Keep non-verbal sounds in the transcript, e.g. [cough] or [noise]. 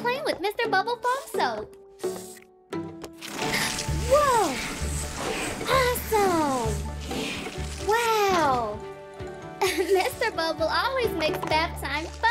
clean with Mr. Bubble Foam Soap. Whoa! Awesome! Wow! [laughs] Mr. Bubble always makes bath time fun.